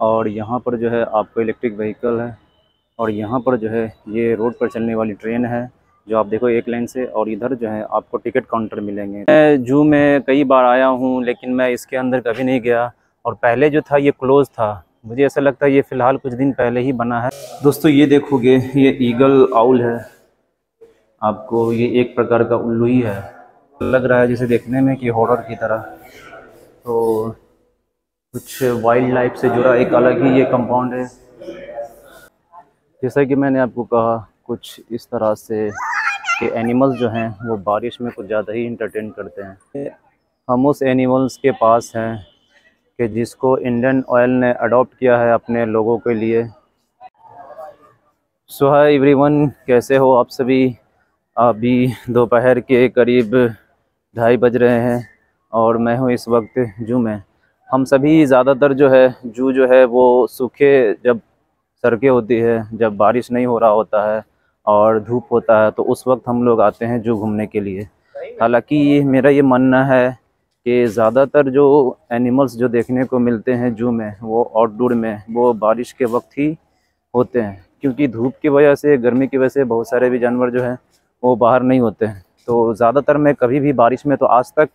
और यहाँ पर जो है आपको इलेक्ट्रिक व्हीकल है और यहाँ पर जो है ये रोड पर चलने वाली ट्रेन है, जो आप देखो एक लाइन से और इधर जो है आपको टिकट काउंटर मिलेंगे। मैं जू में कई बार आया हूँ, लेकिन मैं इसके अंदर कभी नहीं गया और पहले जो था ये क्लोज़ था। मुझे ऐसा लगता है ये फ़िलहाल कुछ दिन पहले ही बना है। दोस्तों, ये देखोगे, ये ईगल आउल है। आपको ये एक प्रकार का उल्लू ही है। लग रहा है जैसे देखने में कि हॉरर की तरह। तो कुछ वाइल्ड लाइफ से जुड़ा एक अलग ही ये कंपाउंड है। जैसा कि मैंने आपको कहा, कुछ इस तरह से कि एनिमल्स जो हैं, वो बारिश में कुछ ज़्यादा ही इंटरटेन करते हैं। हम उस एनिमल्स के पास हैं कि जिसको इंडियन ऑयल ने अडॉप्ट किया है अपने लोगों के लिए। सो हाय एवरीवन कैसे हो आप सभी? अभी दोपहर के करीब ढाई बज रहे हैं और मैं हूँ इस वक्त जू में हम सभी ज़्यादातर जो है, जू जो है, वो सूखे जब सड़कें होती है, जब बारिश नहीं हो रहा होता है और धूप होता है तो उस वक्त हम लोग आते हैं जू घूमने के लिए। हालाँकि ये मेरा ये मानना है कि ज़्यादातर जो एनिमल्स जो देखने को मिलते हैं जू में, वो आउटडोर में, वो बारिश के वक्त ही होते हैं, क्योंकि धूप की वजह से, गर्मी की वजह से बहुत सारे भी जानवर जो हैं, वो बाहर नहीं होते हैं। तो ज़्यादातर मैं कभी भी बारिश में तो आज तक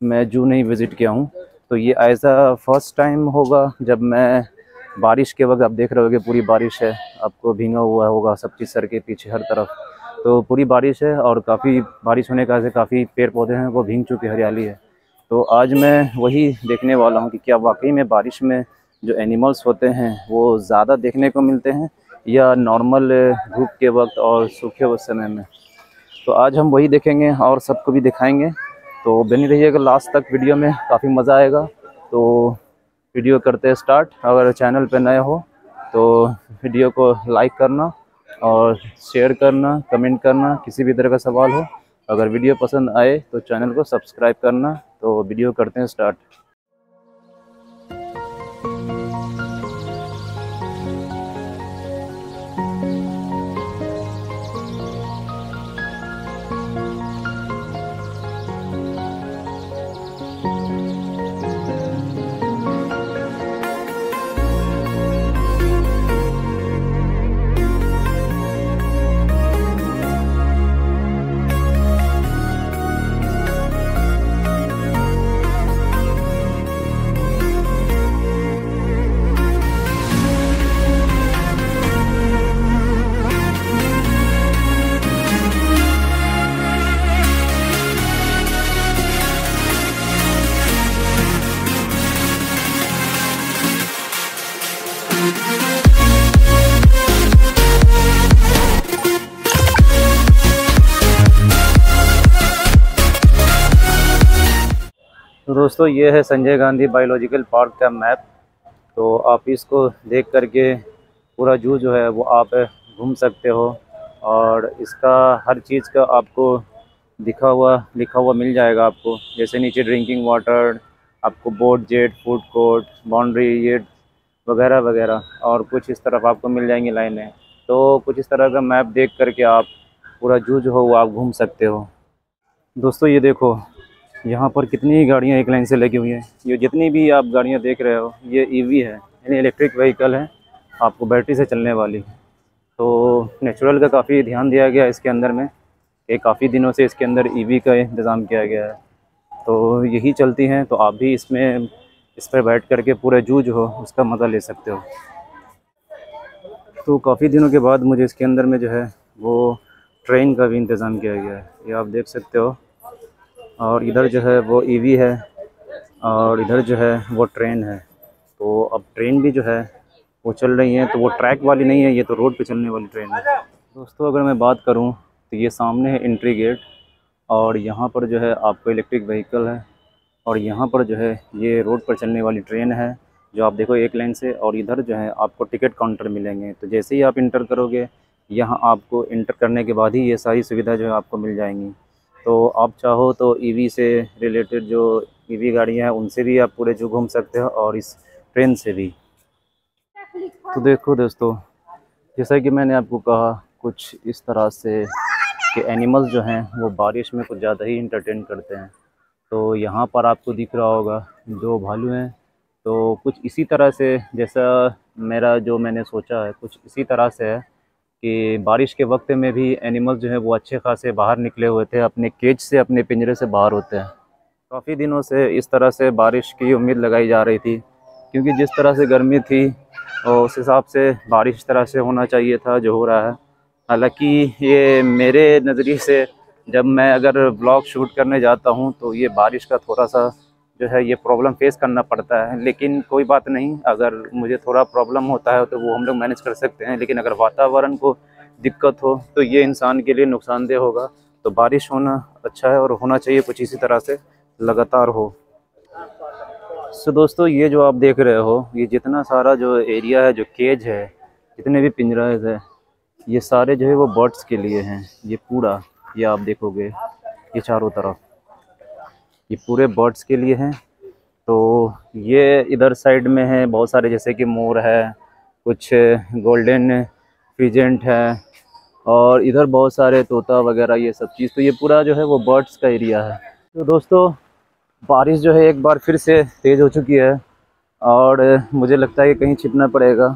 मैं जू नहीं विज़िट किया हूँ। तो ये एज ऐसा फ़र्स्ट टाइम होगा जब मैं बारिश के वक्त, आप देख रहे होगे पूरी बारिश है, आपको भींगा हुआ होगा, सब चीज़ सर के पीछे हर तरफ़। तो पूरी बारिश है और काफ़ी बारिश होने का से काफ़ी पेड़ पौधे हैं, वो भींग चुकी हरियाली है। तो आज मैं वही देखने वाला हूँ कि क्या वाकई में बारिश में जो एनिमल्स होते हैं, वो ज़्यादा देखने को मिलते हैं या नॉर्मल धूप के वक्त और सूखे हुए समय में। तो आज हम वही देखेंगे और सबको भी दिखाएँगे। तो बनी रहिएगा लास्ट तक वीडियो में, काफ़ी मज़ा आएगा। तो वीडियो करते हैं स्टार्ट अगर चैनल पे नए हो तो वीडियो को लाइक करना और शेयर करना कमेंट करना, किसी भी तरह का सवाल हो। अगर वीडियो पसंद आए तो चैनल को सब्सक्राइब करना। तो वीडियो करते हैं स्टार्ट दोस्तों, ये है संजय गांधी बायोलॉजिकल पार्क का मैप। तो आप इसको देख करके पूरा जू जो है, वो आप घूम सकते हो और इसका हर चीज़ का आपको दिखा हुआ, लिखा हुआ मिल जाएगा आपको। जैसे नीचे ड्रिंकिंग वाटर, आपको boat, jet, food court, boundary, ये वगैरह वगैरह और कुछ इस तरफ़ आपको मिल जाएँगी लाइनें। तो कुछ इस तरह का मैप देख करके आप पूरा जू जो हो, वो आप घूम सकते हो। दोस्तों, ये देखो यहाँ पर कितनी गाड़ियाँ एक लाइन से लगी हुई हैं। ये जितनी भी आप गाड़ियाँ देख रहे हो, ये ईवी है, यानी इलेक्ट्रिक व्हीकल है, आपको बैटरी से चलने वाली तो नेचुरल का काफ़ी ध्यान दिया गया इसके अंदर में, कि काफ़ी दिनों से इसके अंदर ईवी का इंतज़ाम किया गया है। तो यही चलती हैं तो आप भी इसमें, इस पर बैठ करके पूरे जू जो हो, उसका मज़ा ले सकते हो। तो काफ़ी दिनों के बाद मुझे इसके अंदर में जो है, वो ट्रेन का भी इंतज़ाम किया गया है। ये आप देख सकते हो और इधर जो है वो ईवी है और इधर जो है वो ट्रेन है। तो अब ट्रेन भी जो है वो चल रही है तो वो ट्रैक वाली नहीं है, ये तो रोड पे चलने वाली ट्रेन है। दोस्तों, अगर मैं बात करूँ तो ये सामने है एंट्री गेट और यहाँ पर जो है आपको इलेक्ट्रिक व्हीकल है और यहाँ पर जो है ये रोड पर चलने वाली ट्रेन है, जो आप देखो एक लाइन से और इधर जो है आपको टिकट काउंटर मिलेंगे। तो जैसे ही आप इंटर करोगे, यहाँ आपको इंटर करने के बाद ही ये सारी सुविधा जो है आपको मिल जाएँगी। तो आप चाहो तो ईवी से रिलेटेड जो ईवी गाड़ियाँ हैं, उनसे भी आप पूरे जो घूम सकते हो और इस ट्रेन से भी। तो देखो दोस्तों, जैसा कि मैंने आपको कहा, कुछ इस तरह से कि एनिमल्स जो हैं, वो बारिश में कुछ ज़्यादा ही इंटरटेन करते हैं। तो यहाँ पर आपको दिख रहा होगा, दो भालू हैं। तो कुछ इसी तरह से, जैसा मेरा जो मैंने सोचा है, कुछ इसी तरह से है। कि बारिश के वक्त में भी एनिमल्स जो है वो अच्छे खासे बाहर निकले हुए थे, अपने केज से, अपने पिंजरे से बाहर होते हैं। काफ़ी दिनों से इस तरह से बारिश की उम्मीद लगाई जा रही थी, क्योंकि जिस तरह से गर्मी थी, और उस हिसाब से बारिश तरह से होना चाहिए था जो हो रहा है। हालाँकि ये मेरे नज़रिए से जब मैं अगर ब्लॉग शूट करने जाता हूँ तो ये बारिश का थोड़ा सा जो है ये प्रॉब्लम फेस करना पड़ता है। लेकिन कोई बात नहीं, अगर मुझे थोड़ा प्रॉब्लम होता है तो वो हम लोग मैनेज कर सकते हैं। लेकिन अगर वातावरण को दिक्कत हो तो ये इंसान के लिए नुकसानदेह होगा। तो बारिश होना अच्छा है और होना चाहिए कुछ इसी तरह से, लगातार हो। सो दोस्तों, ये जो आप देख रहे हो, ये जितना सारा जो एरिया है, जो केज है, जितने भी पिंजराज है, ये सारे जो है वो बर्ड्स के लिए हैं। ये पूरा ये आप देखोगे, ये चारों तरफ़। ये पूरे बर्ड्स के लिए हैं। तो ये इधर साइड में है बहुत सारे, जैसे कि मोर है, कुछ गोल्डन फिजेंट है, और इधर बहुत सारे तोता वगैरह, ये सब चीज़। तो ये पूरा जो है वो बर्ड्स का एरिया है। तो दोस्तों, बारिश जो है एक बार फिर से तेज़ हो चुकी है, और मुझे लगता है कि कहीं छिपना पड़ेगा।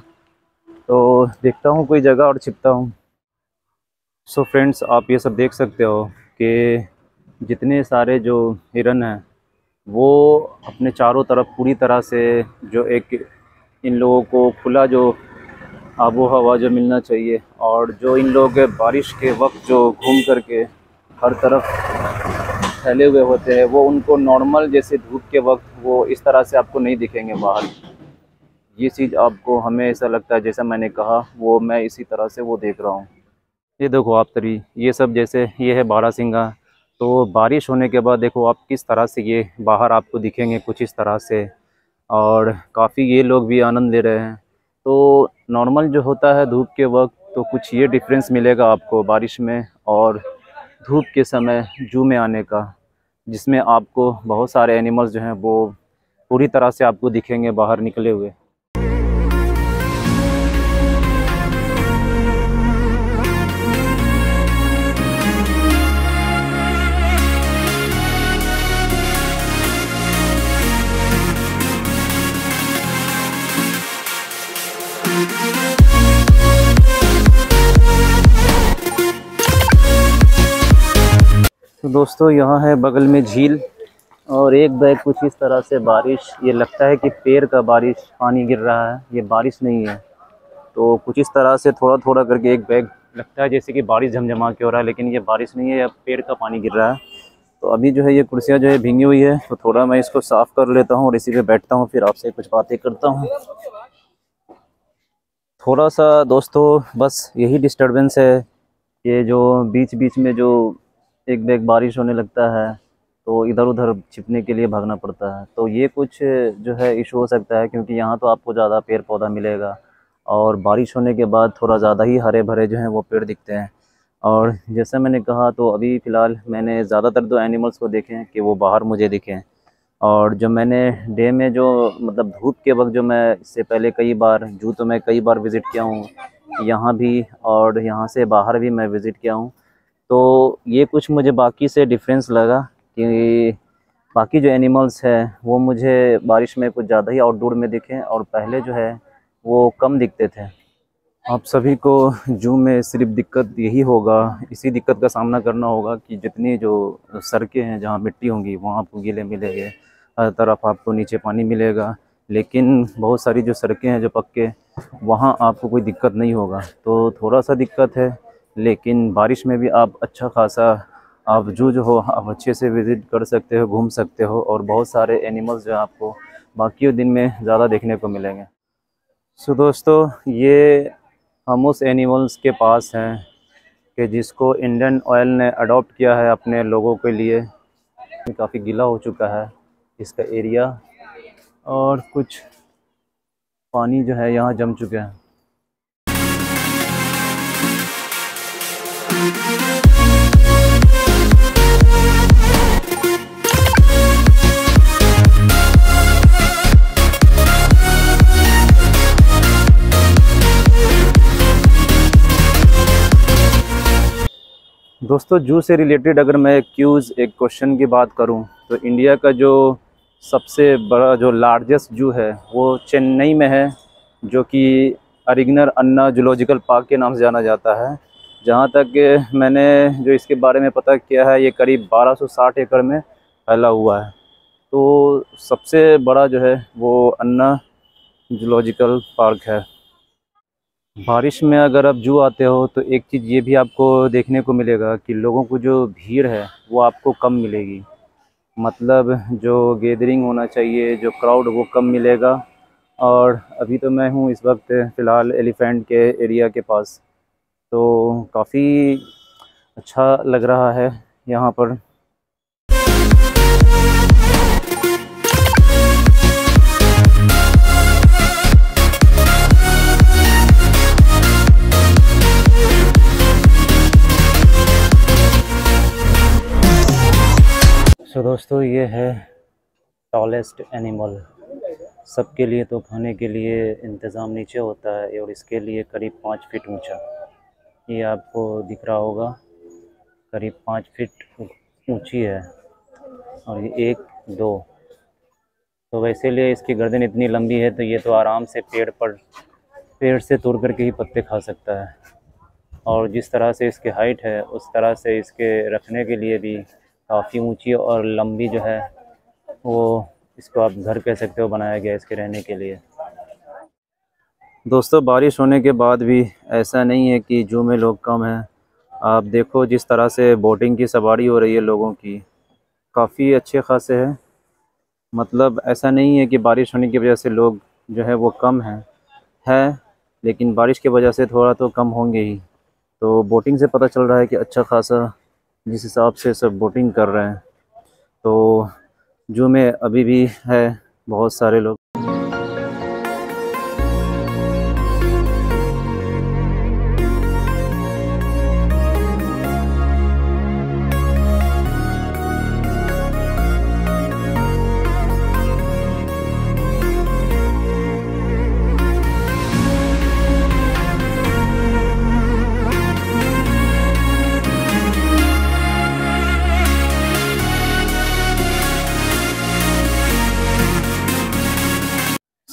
तो देखता हूँ कोई जगह और छिपता हूँ। सो फ्रेंड्स आप ये सब देख सकते हो कि जितने सारे जो हिरन हैं, वो अपने चारों तरफ़ पूरी तरह से जो एक इन लोगों को खुला जो आबो हवा जो मिलना चाहिए और जो इन लोग बारिश के वक्त जो घूम करके हर तरफ़ फैले हुए होते हैं, वो उनको नॉर्मल जैसे धूप के वक्त वो इस तरह से आपको नहीं दिखेंगे बाहर। ये चीज़ आपको हमें ऐसा लगता है जैसा मैंने कहा, वो मैं इसी तरह से वो देख रहा हूँ। ये देखो आप तरी, ये सब जैसे, ये है बारह सिंगा तो बारिश होने के बाद देखो आप किस तरह से ये बाहर आपको दिखेंगे कुछ इस तरह से और काफ़ी ये लोग भी आनंद ले रहे हैं। तो नॉर्मल जो होता है धूप के वक्त तो कुछ ये डिफरेंस मिलेगा आपको बारिश में और धूप के समय जू में आने का, जिसमें आपको बहुत सारे एनिमल्स जो हैं वो पूरी तरह से आपको दिखेंगे बाहर निकले हुए। दोस्तों, यहाँ है बगल में झील और एक बैग कुछ इस तरह से बारिश, ये लगता है कि पेड़ का बारिश, पानी गिर रहा है, ये बारिश नहीं है। तो कुछ इस तरह से थोड़ा थोड़ा करके एक बैग लगता है, जैसे कि बारिश झमझमा के हो रहा है, लेकिन ये बारिश नहीं है, या पेड़ का पानी गिर रहा है। तो अभी जो है, ये कुर्सियाँ जो है, भींगी हुई है तो थोड़ा मैं इसको साफ़ कर लेता हूँ और इसी पर बैठता हूँ, फिर आपसे कुछ बातें करता हूँ। थोड़ा सा दोस्तों, बस यही डिस्टर्बेंस है, ये जो बीच बीच में जो एक बैग बारिश होने लगता है तो इधर उधर छिपने के लिए भागना पड़ता है। तो ये कुछ जो है इशू हो सकता है, क्योंकि यहाँ तो आपको ज़्यादा पेड़ पौधा मिलेगा और बारिश होने के बाद थोड़ा ज़्यादा ही हरे भरे जो हैं वो पेड़ दिखते हैं। और जैसे मैंने कहा तो अभी फ़िलहाल मैंने ज़्यादातर दो एनिमल्स को देखे हैं कि वो बाहर मुझे दिखे और जो मैंने डे में जो मतलब धूप के वक्त जो मैं इससे पहले कई बार, जू तो मैं कई बार विज़िट किया हूँ, यहाँ भी और यहाँ से बाहर भी मैं विज़िट किया हूँ। तो ये कुछ मुझे बाकी से डिफरेंस लगा कि बाकी जो एनिमल्स है, वो मुझे बारिश में कुछ ज़्यादा ही आउटडोर में दिखे और पहले जो है, वो कम दिखते थे। आप सभी को जू में सिर्फ़ दिक्कत यही होगा, इसी दिक्कत का सामना करना होगा कि जितनी जो सड़कें हैं, जहाँ मिट्टी होंगी वहाँ आपको गीले मिलेंगे, हर तरफ़ आपको नीचे पानी मिलेगा, लेकिन बहुत सारी जो सड़कें हैं, जो पक्के, वहाँ आपको कोई दिक्कत नहीं होगा। तो थोड़ा सा दिक्कत है लेकिन बारिश में भी आप अच्छा खासा, आप जो जो हो, आप अच्छे से विज़िट कर सकते हो, घूम सकते हो और बहुत सारे एनिमल्स जो आपको बाकी दिन में ज़्यादा देखने को मिलेंगे। सो दोस्तों, ये हम उस एनिमल्स के पास हैं कि जिसको इंडियन ऑयल ने अडॉप्ट किया है अपने लोगों के लिए। काफ़ी गीला हो चुका है इसका एरिया और कुछ पानी जो है यहाँ जम चुके हैं। दोस्तों, जू से रिलेटेड अगर मैं क्यूज़ एक क्वेश्चन की बात करूँ तो इंडिया का जो सबसे बड़ा, जो लार्जेस्ट जू है, वो चेन्नई में है, जो कि अरिगनर अन्ना जूलॉजिकल पार्क के नाम से जाना जाता है। जहाँ तक मैंने जो इसके बारे में पता किया है, ये करीब 1260 एकड़ में फैला हुआ है। तो सबसे बड़ा जो है, वो अन्ना जूलॉजिकल पार्क है। बारिश में अगर आप जू आते हो तो एक चीज़ ये भी आपको देखने को मिलेगा कि लोगों को जो भीड़ है, वो आपको कम मिलेगी। मतलब जो गैदरिंग होना चाहिए, जो क्राउड, वो कम मिलेगा। और अभी तो मैं हूँ इस वक्त फ़िलहाल एलिफेंट के एरिया के पास। तो काफ़ी अच्छा लग रहा है यहाँ पर। सो दोस्तों, ये है टॉलेस्ट एनिमल सबके लिए तो खाने के लिए इंतज़ाम नीचे होता है और इसके लिए करीब पाँच फीट ऊँचा। ये आपको दिख रहा होगा, करीब पाँच फीट ऊँची है और ये एक, दो। तो वैसे लिए इसकी गर्दन इतनी लंबी है तो ये तो आराम से पेड़ पर, पेड़ से तोड़ करके ही पत्ते खा सकता है। और जिस तरह से इसकी हाइट है, उस तरह से इसके रखने के लिए भी काफ़ी ऊँची और लंबी जो है, वो इसको आप घर कह सकते हो, बनाया गया इसके रहने के लिए। दोस्तों, बारिश होने के बाद भी ऐसा नहीं है कि जू में लोग कम हैं। आप देखो, जिस तरह से बोटिंग की सवारी हो रही है लोगों की, काफ़ी अच्छे खासे हैं। मतलब ऐसा नहीं है कि बारिश होने की वजह से लोग जो है वो कम हैं। है, लेकिन बारिश की वजह से थोड़ा तो कम होंगे ही। तो बोटिंग से पता चल रहा है कि अच्छा खासा जिस हिसाब से सब बोटिंग कर रहे हैं। तो जू में अभी भी है बहुत सारे लोग।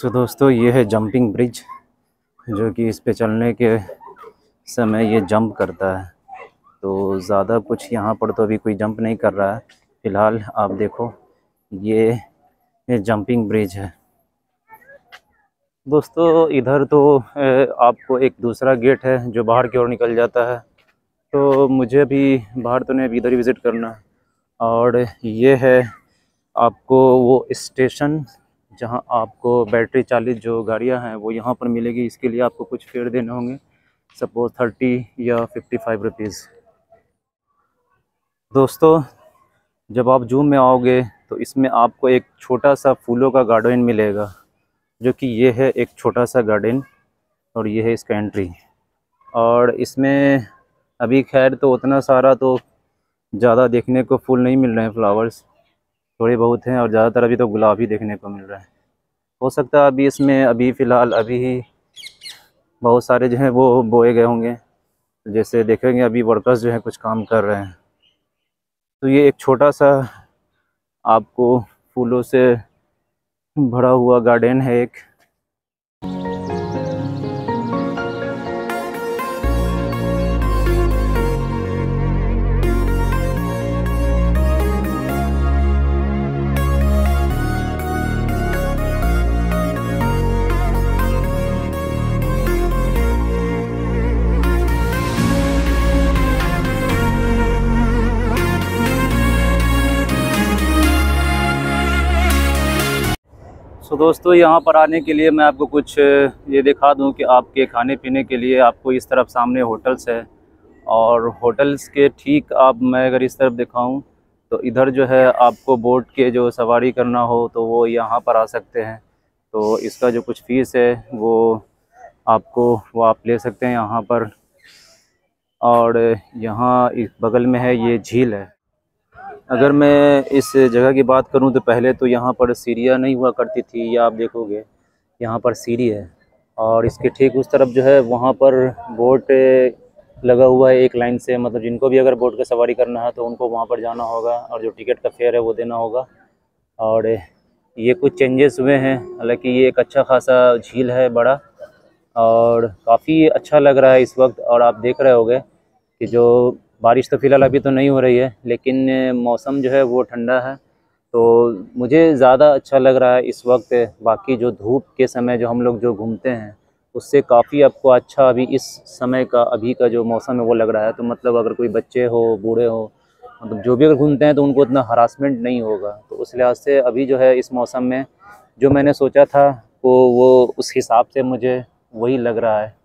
सो so, दोस्तों ये है जंपिंग ब्रिज जो कि इस पे चलने के समय ये जंप करता है। तो ज़्यादा कुछ यहाँ पर तो अभी कोई जंप नहीं कर रहा है। फ़िलहाल आप देखो ये ये जंपिंग ब्रिज है। दोस्तों इधर तो आपको एक दूसरा गेट है जो बाहर की ओर निकल जाता है। तो मुझे भी बाहर तो नहीं अभी इधर ही विज़िट करना और ये है आपको वो स्टेशन जहाँ आपको बैटरी चालित जो गाड़ियाँ हैं वो यहाँ पर मिलेगी, इसके लिए आपको कुछ फेयर देने होंगे। सपोज़ थर्टी या फिफ्टी फाइव रुपीज़। दोस्तों, जब आप जूम में आओगे तो इसमें आपको एक छोटा सा फूलों का गार्डन मिलेगा, जो कि ये है एक छोटा सा गार्डन, और ये है इसका एंट्री। और इसमें अभी खैर तो उतना सारा तो ज़्यादा देखने को फूल नहीं मिल रहे हैं, फ्लावर्स। थोड़े बहुत हैं और ज़्यादातर अभी तो गुलाब ही देखने को मिल रहा है। हो सकता है अभी इसमें अभी फ़िलहाल अभी ही बहुत सारे जो हैं वो बोए गए होंगे। जैसे देखेंगे अभी वर्कर्स जो हैं कुछ काम कर रहे हैं। तो ये एक छोटा सा आपको फूलों से भरा हुआ गार्डन है एक। तो दोस्तों, यहाँ पर आने के लिए मैं आपको कुछ ये दिखा दूँ कि आपके खाने पीने के लिए आपको इस तरफ़ सामने होटल्स है और होटल्स के ठीक आप, मैं अगर इस तरफ़ दिखाऊँ तो इधर जो है आपको बोट के जो सवारी करना हो तो वो यहाँ पर आ सकते हैं। तो इसका जो कुछ फ़ीस है वो आपको, वो आप ले सकते हैं यहाँ पर और यहाँ इस बगल में है, ये झील है। अगर मैं इस जगह की बात करूँ तो पहले तो यहाँ पर सीढ़ियाँ नहीं हुआ करती थी, या आप देखोगे, यहाँ पर सीढ़ी है। और इसके ठीक उस तरफ़ जो है, वहाँ पर बोट लगा हुआ है एक लाइन से मतलब जिनको भी अगर बोट का सवारी करना है तो उनको वहाँ पर जाना होगा, और जो टिकट का फेयर है वो देना होगा। और ये कुछ चेंजेस हुए हैं, हालाँकि ये एक अच्छा खासा झील है, बड़ा, और काफ़ी अच्छा लग रहा है इस वक्त। और आप देख रहे होगे कि जो बारिश तो फ़िलहाल अभी तो नहीं हो रही है, लेकिन मौसम जो है वो ठंडा है। तो मुझे ज़्यादा अच्छा लग रहा है इस वक्त, बाकी जो धूप के समय जो हम लोग जो घूमते हैं, उससे काफ़ी आपको अच्छा अभी इस समय का, अभी का जो मौसम है वो लग रहा है। तो मतलब अगर कोई बच्चे हो, बूढ़े हो मतलब जो भी अगर घूमते हैं तो उनको इतना हरासमेंट नहीं होगा। तो उस लिहाज से अभी जो है इस मौसम में जो मैंने सोचा था वो वो उस हिसाब से मुझे वही लग रहा है।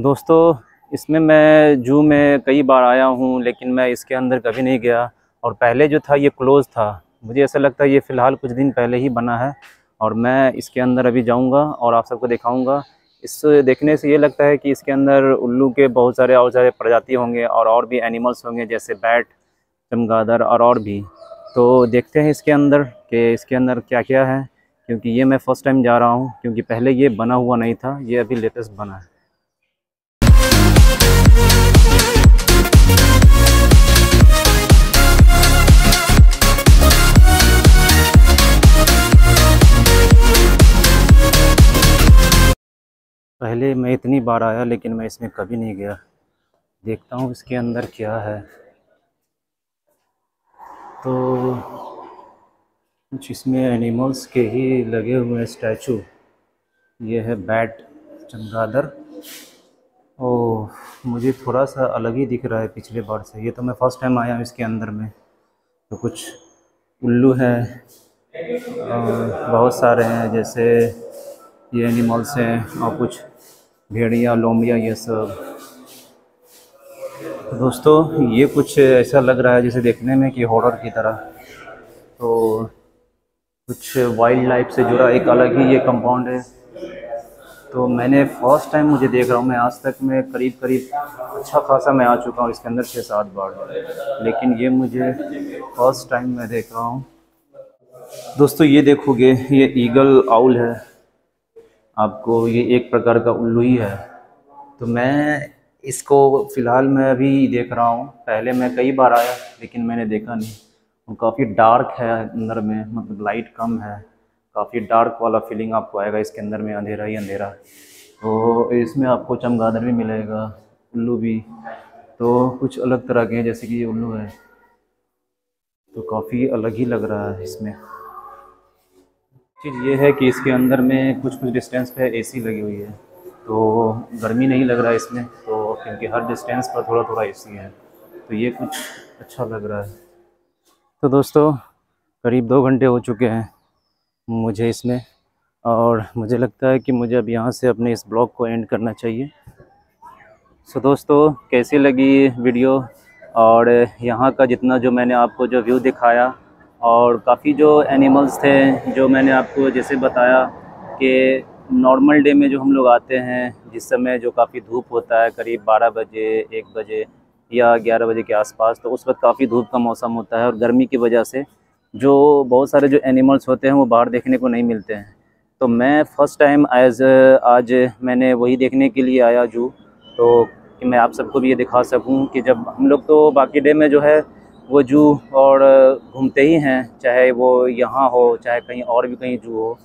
दोस्तों, इसमें मैं जू में कई बार आया हूँ, लेकिन मैं इसके अंदर कभी नहीं गया। और पहले जो था, ये क्लोज़ था। मुझे ऐसा लगता है ये फ़िलहाल कुछ दिन पहले ही बना है। और मैं इसके अंदर अभी जाऊँगा और आप सबको दिखाऊँगा। इस देखने से ये लगता है कि इसके अंदर उल्लू के बहुत सारे और सारे प्रजाति होंगे और और भी एनिमल्स होंगे, जैसे बैट, चमगादड़ और और भी। तो देखते हैं इसके अंदर कि इसके अंदर क्या क्या है, क्योंकि ये मैं फ़र्स्ट टाइम जा रहा हूँ, क्योंकि पहले ये बना हुआ नहीं था, ये अभी लेटेस्ट बना है। पहले मैं इतनी बार आया, लेकिन मैं इसमें कभी नहीं गया। देखता हूँ इसके अंदर क्या है। तो कुछ इसमें एनिमल्स के ही लगे हुए स्टैचू ये है बैट चमगादड़ ओ मुझे थोड़ा सा अलग ही दिख रहा है पिछले बार से। ये तो मैं फ़र्स्ट टाइम आया हूँ इसके अंदर में। तो कुछ उल्लू है बहुत सारे हैं, जैसे ये एनिमल्स हैं, और कुछ भेड़िया लोमड़िया ये सब। दोस्तों, ये कुछ ऐसा लग रहा है जैसे देखने में कि हॉरर की तरह। तो कुछ वाइल्ड लाइफ से जुड़ा एक अलग ही ये कंपाउंड है। तो मैंने फ़र्स्ट टाइम मुझे देख रहा हूँ, मैं आज तक मैं करीब करीब अच्छा खासा मैं आ चुका हूँ, इसके अंदर छः सात बार। लेकिन ये मुझे फ़र्स्ट टाइम मैं देख रहा हूँ। दोस्तों, ये देखोगे, ये ईगल आउल है। आपको ये एक प्रकार का उल्लू ही है। तो मैं इसको फ़िलहाल मैं अभी देख रहा हूँ। पहले मैं कई बार आया, लेकिन मैंने देखा नहीं। और काफ़ी डार्क है अंदर में मतलब लाइट कम है। काफ़ी डार्क वाला फीलिंग आपको आएगा, इसके अंदर में अंधेरा ही अंधेरा। तो इसमें आपको चमगादड़ भी मिलेगा, उल्लू भी। तो कुछ अलग तरह के हैं, जैसे कि ये उल्लू है। तो काफ़ी अलग ही लग रहा है इसमें। चीज़ ये है कि इसके अंदर में कुछ कुछ डिस्टेंस पे एसी लगी हुई है। तो गर्मी नहीं लग रहा है इसमें तो क्योंकि हर डिस्टेंस पर थोड़ा थोड़ा एसी है। तो ये कुछ अच्छा लग रहा है। तो दोस्तों, करीब दो घंटे हो चुके हैं मुझे इसमें, और मुझे लगता है कि मुझे अब यहाँ से अपने इस ब्लॉग को एंड करना चाहिए। सो दोस्तों, कैसी लगी वीडियो और यहाँ का जितना जो मैंने आपको जो व्यू दिखाया और काफ़ी जो एनिमल्स थे, जो मैंने आपको जैसे बताया कि नॉर्मल डे में जो हम लोग आते हैं, जिस समय जो काफ़ी धूप होता है, करीब 12 बजे, एक बजे या 11 बजे के आसपास तो उस वक्त काफ़ी धूप का मौसम होता है और गर्मी की वजह से जो बहुत सारे जो एनिमल्स होते हैं, वो बाहर देखने को नहीं मिलते हैं। तो मैं फ़र्स्ट टाइम एज आज मैंने वही देखने के लिए आया जू तो कि मैं आप सबको भी ये दिखा सकूँ कि जब हम लोग तो बाकी डे में जो है वो जू और घूमते ही हैं, चाहे वो यहाँ हो, चाहे कहीं और भी कहीं जू हो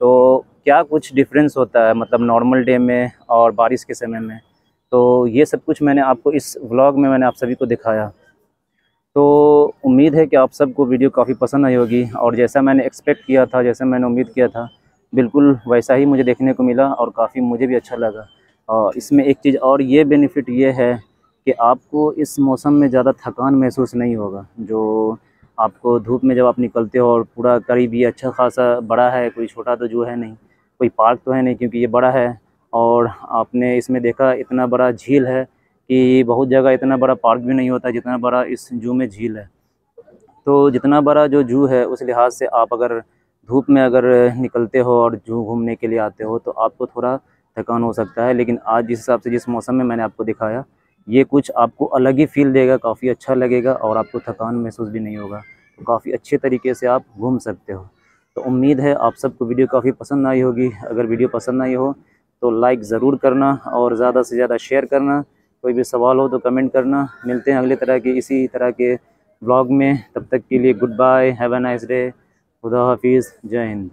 तो क्या कुछ डिफरेंस होता है मतलब नॉर्मल डे में और बारिश के समय में? तो ये सब कुछ मैंने आपको इस व्लॉग में मैंने आप सभी को दिखाया। तो उम्मीद है कि आप सबको वीडियो काफ़ी पसंद आई होगी, और जैसा मैंने एक्सपेक्ट किया था, जैसा मैंने उम्मीद किया था, बिल्कुल वैसा ही मुझे देखने को मिला और काफ़ी मुझे भी अच्छा लगा। और इसमें एक चीज़ और ये बेनिफिट ये है कि आपको इस मौसम में ज़्यादा थकान महसूस नहीं होगा। जो आपको धूप में जब आप निकलते हो और पूरा करीब ये अच्छा खासा बड़ा है, कोई छोटा तो जो है नहीं, कोई पार्क तो है नहीं क्योंकि ये बड़ा है और आपने इसमें देखा इतना बड़ा झील है कि बहुत जगह इतना बड़ा पार्क भी नहीं होता जितना बड़ा इस जू में झील है। तो जितना बड़ा जो जू है, उस लिहाज से आप अगर धूप में अगर निकलते हो और जू घूमने के लिए आते हो तो आपको थोड़ा थकान हो सकता है। लेकिन आज जिस हिसाब से जिस मौसम में मैंने आपको दिखाया ये कुछ आपको अलग ही फील देगा, काफ़ी अच्छा लगेगा और आपको थकान महसूस भी नहीं होगा। तो काफ़ी अच्छे तरीके से आप घूम सकते हो। तो उम्मीद है आप सबको वीडियो काफ़ी पसंद आई होगी। अगर वीडियो पसंद आई हो तो लाइक ज़रूर करना और ज़्यादा से ज़्यादा शेयर करना। कोई भी सवाल हो तो कमेंट करना। मिलते हैं अगले तरह के, इसी तरह के ब्लॉग में। तब तक के लिए good bye have a nice day खुदा हाफिज़। जय हिंद।